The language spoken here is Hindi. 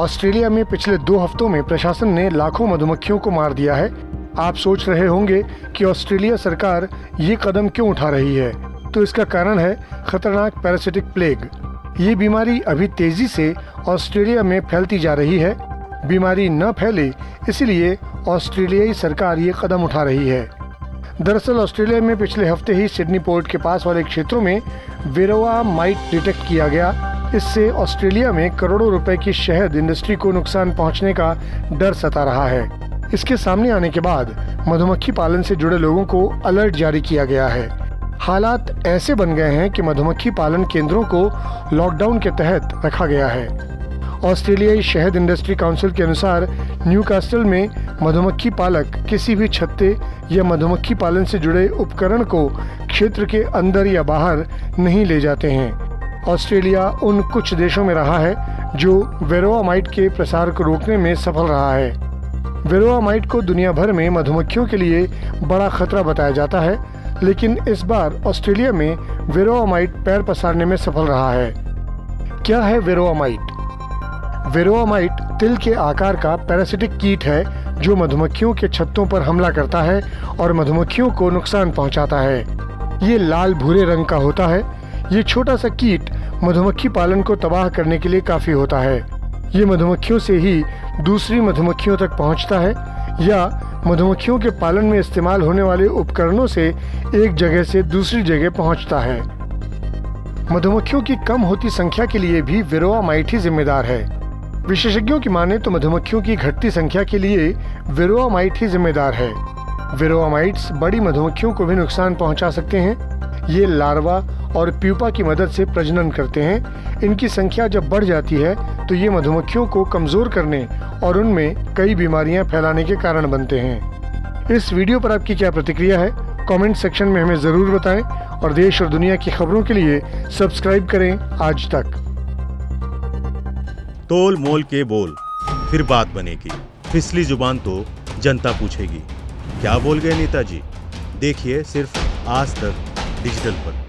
ऑस्ट्रेलिया में पिछले दो हफ्तों में प्रशासन ने लाखों मधुमक्खियों को मार दिया है। आप सोच रहे होंगे कि ऑस्ट्रेलिया सरकार ये कदम क्यों उठा रही है? तो इसका कारण है खतरनाक पैरासिटिक प्लेग ये बीमारी अभी तेज़ी से ऑस्ट्रेलिया में फैलती जा रही है। बीमारी न फैले, इसलिए ऑस्ट्रेलियाई सरकार ये कदम उठा रही है। दरअसल ऑस्ट्रेलिया में पिछले हफ़्ते ही सिडनी पोर्ट के पास वाले क्षेत्रों में वेरोआ माइट डिटेक्ट किया गया। इससे ऑस्ट्रेलिया में करोड़ों रुपए की शहद इंडस्ट्री को नुकसान पहुँचने का डर सता रहा है। इसके सामने आने के बाद मधुमक्खी पालन से जुड़े लोगों को अलर्ट जारी किया गया है। हालात ऐसे बन गए हैं कि मधुमक्खी पालन केंद्रों को लॉकडाउन के तहत रखा गया है। ऑस्ट्रेलियाई शहद इंडस्ट्री काउंसिल के अनुसार न्यू में मधुमक्खी पालक किसी भी छत्ते या मधुमक्खी पालन से जुड़े उपकरण को क्षेत्र के अंदर या बाहर नहीं ले जाते हैं। ऑस्ट्रेलिया उन कुछ देशों में रहा है जो वेरोआमाइट के प्रसार को रोकने में सफल रहा है। वेरोआमाइट को दुनिया भर में मधुमक्खियों के लिए बड़ा खतरा बताया जाता है, लेकिन इस बार ऑस्ट्रेलिया में वेरोआमाइट पैर पसारने में सफल रहा है। क्या है वेरोआमाइट? वेरोआमाइट तिल के आकार का पैरासिटिक कीट है, जो मधुमक्खियों के छत्तों पर हमला करता है और मधुमक्खियों को नुकसान पहुंचाता है। ये लाल भूरे रंग का होता है ये छोटा सा कीट मधुमक्खी पालन को तबाह करने के लिए काफ़ी होता है। ये मधुमक्खियों से ही दूसरी मधुमक्खियों तक पहुँचता है या मधुमक्खियों के पालन में इस्तेमाल होने वाले उपकरणों से एक जगह से दूसरी जगह पहुँचता है। मधुमक्खियों की कम होती संख्या के लिए भी विरोआ माइट ही जिम्मेदार है। विशेषज्ञों की माने तो मधुमक्खियों की घटती संख्या के लिए विरोआ माइट ही जिम्मेदार है। विरोआमाइट्स बड़ी मधुमक्खियों को भी नुकसान पहुँचा सकते हैं। ये लार्वा और प्यूपा की मदद से प्रजनन करते हैं। इनकी संख्या जब बढ़ जाती है तो ये मधुमक्खियों को कमज़ोर करने और उनमें कई बीमारियाँ फैलाने के कारण बनते हैं। इस वीडियो पर आपकी क्या प्रतिक्रिया है? कमेंट सेक्शन में हमें ज़रूर बताएँ और देश और दुनिया की खबरों के लिए सब्सक्राइब करें आज तक। तोल मोल के बोल, फिर बात बनेगी। फिसली ज़ुबान तो जनता पूछेगी, क्या बोल गए नेताजी? देखिए सिर्फ़ आज तक। डिजिटल पर।